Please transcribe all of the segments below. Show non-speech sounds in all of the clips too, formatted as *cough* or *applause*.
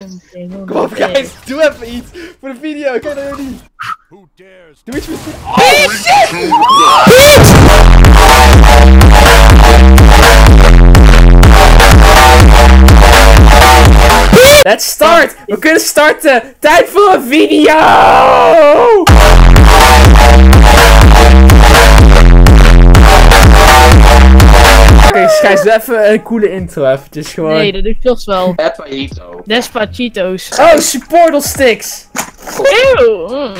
Kom op, guys. Doe even iets voor de video. Kijk naar jullie. Who dares Doe iets voor de video. Let's start! We kunnen starten! Tijd voor een video! Schijs even een coole intro eventjes gewoon. Nee, dat doe ik toch wel. Despacito. Despachitos. Oh, supportal sticks! Eeuw.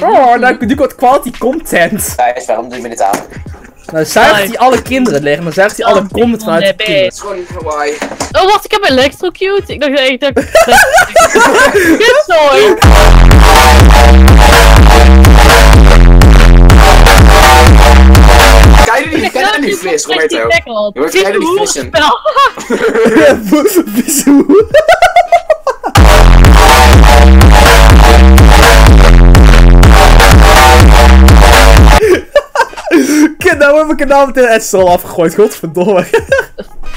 Oh, nou doe ik wat quality content. Thijs, waarom doe je me dit aan? Nou, zuigt hij alle kinderen liggen, dan zuigt hij alle content vanuit de Nee, kinderen. Het is gewoon niet Hawaii. Oh, wacht, ik heb electrocute. Ik dacht dat ik dacht. *laughs* Kutzooi. *laughs* vis, Roberto. Jongens, kijk jullie die vissen. Kut, nou heb ik kanaal meteen Edsel afgegooid, godverdomme.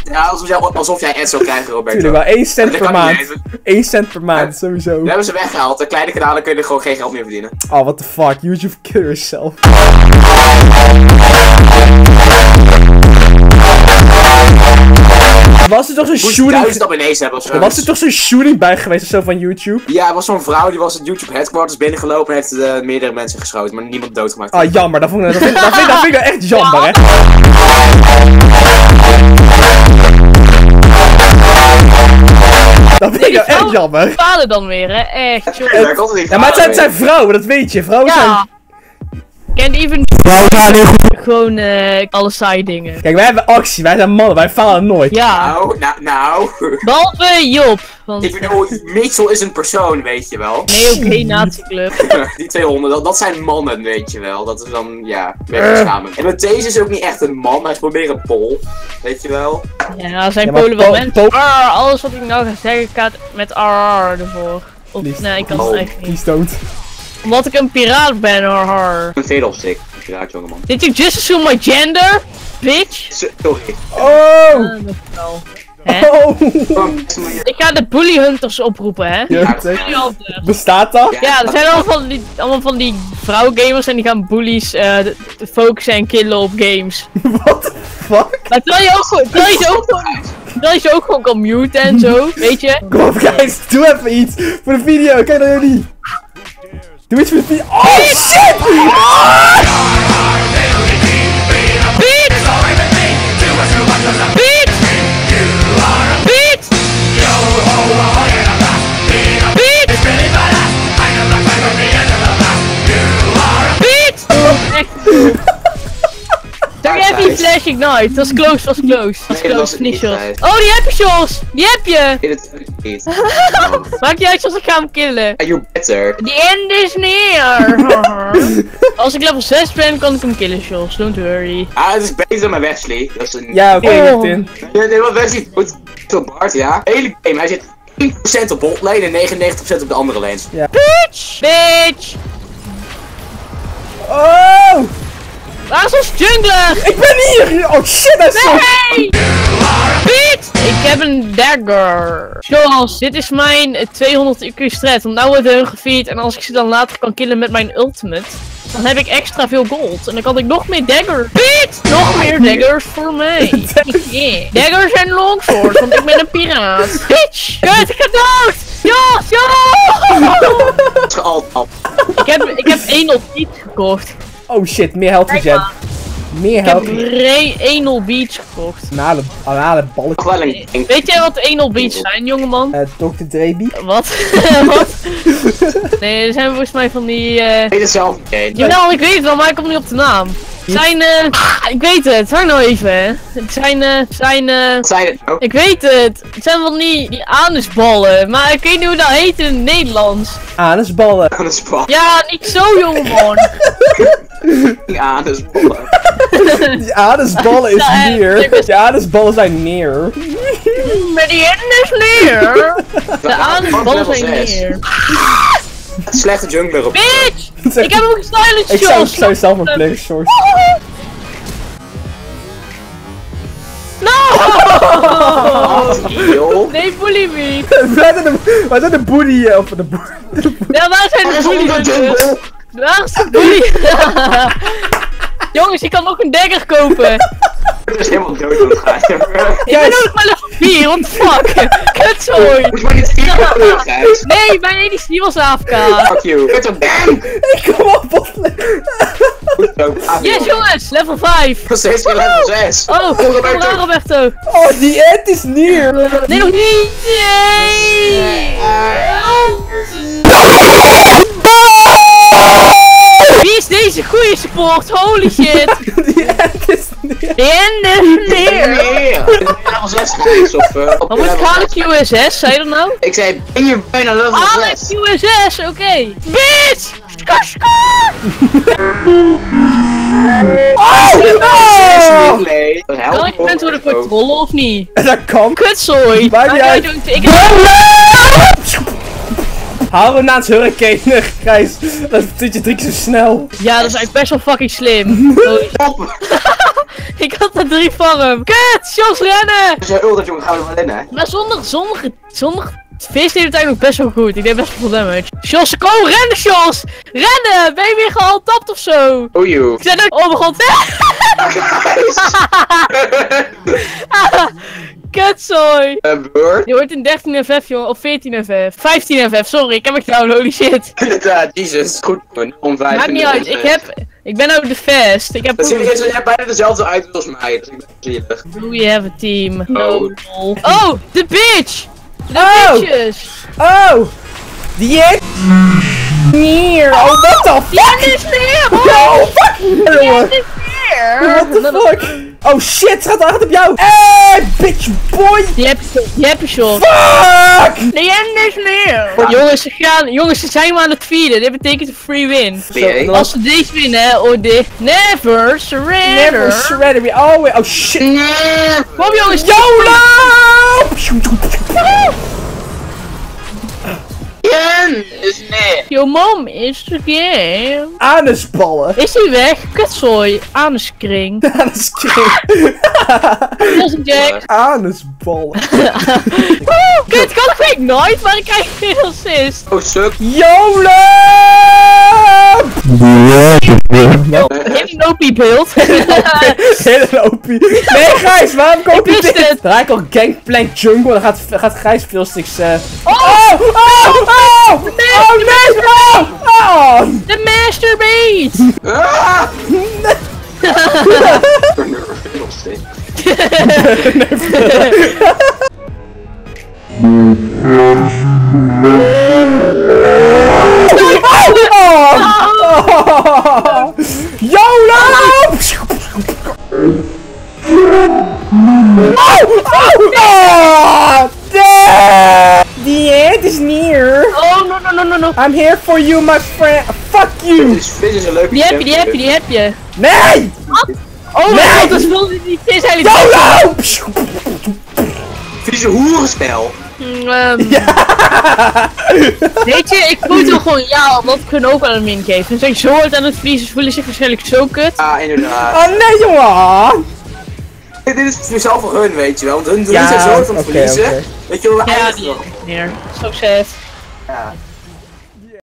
Ja, alsof jij, alsof jij Ed zou krijgen, Roberto. Tuurlijk wel, 1 cent per maand. even. 1 cent per maand, sowieso. We hebben ze weggehaald. De kleine kanalen kunnen gewoon geen geld meer verdienen. Oh, what the fuck, YouTube kill yourself. Was er toch zo'n shooting... duizend abonnees hebben of zo. Er was er toch zo'n shooting bij geweest of zo van YouTube? Ja, er was zo'n vrouw die was het YouTube headquarters binnengelopen en heeft eh, meerdere mensen geschoten, maar niemand doodgemaakt. Ah, jammer, dat, vond ik, dat, vind, dat, vind, dat vind ik echt jammer, hè? Dat vind ik echt jammer. Vader dan weer, hè? Echt, joh. Ja, Ja, maar het zijn, het zijn vrouwen, dat weet je. Vrouwen zijn... Can't even zijn heel goed. gewoon eh alle saaie dingen. Kijk, wij hebben actie, wij zijn mannen, wij falen nooit. Ja. Nou, nou, nou. Behalve Job. Want Ik bedoel, Mitchell is een persoon, weet je wel. nee, ook geen natieclub. *laughs* Die 200, dat, dat zijn mannen, weet je wel. Dat is dan, ja, beetje Eh. samen. En met deze is ook niet echt een man, hij is meer een pol. Weet je wel. Ja, zijn Ja, maar Polen wel po- mensen. po- Arr, alles wat ik nou ga zeggen gaat met RR ervoor. Of, nee, ik kan Oh, het eigenlijk niet. Please don't. Omdat ik een piraat ben, RR. Een vedelstick. Piraat, jongeman. Did you just assume my gender? Bitch? Sorry. Oh! Ah, dat. Hè? Oh! Ik ga de bully hunters oproepen, hè? Ja. Bestaat dat? Ja, er zijn allemaal van die, allemaal van die vrouwgamers en die gaan bullies eh, de focussen en killen op games. *laughs* What the fuck? Maar terwijl je ook gewoon, terwijl je ze ook gewoon, terwijl je ze ook gewoon kan muten en zo, weet je? Kom op, guys, doe even iets voor de video. Kijk naar jullie. Doe iets voor de video. Oh shit! *laughs* flash ignite, dat is close, dat is close. Dat is Nee, dat was close, niet. Oh, die heb je, Jos! Die heb je! Nee, dat heb ik niet. *laughs* Maakt niet uit als ik ga hem killen. You're better. The end is near! Als ik level 6 ben, kan ik hem killen, Jos. Don't worry. Ah, het is beter dan mijn Wesley. Dat is een... Ja, oké, Oh. LinkedIn. Nee, nee, want Wesley doet Bart, ja. Hele game, hij zit 1% op botlane en 99% op de andere lanes. Bitch! Bitch! Waar is ons jungler? Ik ben hier! Oh shit, hij is zo... Nee! Bitch! Ik heb een dagger. Zoals, dit is mijn eh, 200 IQ strat. Want nou wordt hun gefeed. En als ik ze dan later kan killen met mijn ultimate. Dan heb ik extra veel gold. En dan kan ik nog meer dagger. Bitch! Nog meer daggers voor mij. *laughs* Yeah. Daggers en longswords. Want ik ben een piraat. Bitch! Kut, ik ga dood! Ja! Ja! Ik, heb, ik heb één op beach gekocht. Oh shit, meer health regen. Meer Ik heb health re- één op beach gekocht. Nale, nale wel ding. Weet jij wat één op beach zijn, jongeman? Eh, Dr. Drebi. Wat? *laughs* Wat? *laughs* Nee, er zijn volgens mij van die. eh Nee, dezelfde game. Jawel, ik weet het wel, maar ik kom niet op de naam. Het zijn, eh. ik weet het, wacht nou even, hè. Het zijn, eh. het zijn, eh. Het nou? Ik weet het. Het zijn van die, die anusballen. Maar ik weet niet hoe dat heet in het Nederlands. Anusballen. Spot. Ja, niet zo, jongeman. *laughs* De spot. *laughs* Die anusballen is Ja, eh, neer. Die anusballen zijn neer. Maar die enden is neer. De anusballen zijn neer. Slechte jungler op. Bitch! Ik heb ook een silence Ik zou, ik shot. zou zelf een player short. *laughs* No! Nee, bully me. *laughs* Waar zijn de, waar zijn de boelie, eh, of de Ja, waar zijn de bully? Waar is de bully? Jongens, ik kan nog een dagger kopen. Het is helemaal dood aan het gaan. Ik ben ook maar level 4, what the fuck? Kutzooi. Moet je maar niet skippen, Gijs. Nee, mijn ADC was AFK. Fuck you. Kut op damn. ik kom op, zo. Yes, jongens, level 5. Nog steeds level 6. Oh, kom Roberto. maar, Roberto. Oh, die end is neer. Nee, nog niet. Nee. Support? Holy shit. *laughs* Die end is neer. En de neer. Nee. Level 6 Gijs of... eh, Wat moet ik halen, 6. QSS? Zei je dat nou? Ik zei, ben je bijna level Halen 6? QSS, oké. Bitch! Ska, ska. Oh! Nee. Dat helpt Kan ik mensen worden ook. controle of niet? Dat kan. Kutzooi. Jij doet- Ik Hou hem naast hurricane, *laughs* Gijs. Dat zit je drie keer zo snel. Ja, dat is eigenlijk best wel fucking slim. *laughs* *laughs* Ik had er drie farm. Kut, Jos rennen! Als jij ultra jongen, gaan we er wel in, hè? Maar zonder, zonder, zonder vis deed het eigenlijk best wel goed. Ik deed best wel veel damage. Jos, kom, rennen, Jos! Rennen! Ben je weer gehaltapt of zo? Oh, you. Ik zei ook, oh mijn god. Kutzooi. Woord. Je wordt in 13 FF, jongen. Of 14 FF. 15 FF, sorry. Ik heb het jou, holy shit. *laughs* Inderdaad, Jesus. Goed, man. Maakt niet uit. Ik heb... Ik ben ook de fast. Ik heb... Dat serieus, jij hebt bijna dezelfde uit als mij. Dus ik ben zielig. Do we have a team? No. Oh. Oh, de bitch! De Oh. bitches! Oh! Die end neer. Oh, what the Die fuck? is neer! Oh, fuck! Die is neer! What the fuck? Oh shit, gaat achter op jou. Hey, bitch boy. Die heb je, die heb je shot. Fuck! Die end is neer! Jongens, ze gaan, jongens, ze zijn maar aan het feeden. Dit betekent een free win. Nee. dat Als ze deze winnen, oh dit. Never surrender! Never shredder me. Oh, wait. oh shit. Kom jongens! YOLO! Jen is neer. Your mom is the game. Anusballen. Is hij weg? Kutzooi. Anuskring. *laughs* Anuskring. Dat is een jack. Anusballen. *laughs* Kut, kan ik nooit, maar ik krijg geen assist. Oh, suk. YOLO! Heb je no beeld? *laughs* Hele opie. Nee, Gijs, waarom koop je dit? het. Draai ik al Gangplank Jungle, dan gaat, gaat Gijs veel sticks. eh Oh, Oh! Oh! Oh! Oh nee! Oh! Oh! masturbate! Ah! Nog Is near. Oh, no, no, no, no, no. I'm here for you, my friend. Fuck you! Dus vis is een leuke Die heb je, die heb je, die heb je. Nee! Oh Nee. mijn god, dat wilde die vis eigenlijk YOLO! Vieze hoerenspel. Mm, ehm. Weet je, ik voel toch gewoon ja, omdat ik hun ook wel een min geef. En zijn zo hard aan het verliezen, ze voelen zich waarschijnlijk zo kut. Ah, inderdaad. Oh nee, jongen! Dit dit is voor zelf voor hun, weet je wel. Want hun, hun Ja, zijn zo hard aan het verliezen. oké. Weet je wel, we Ja, eindigen die nog.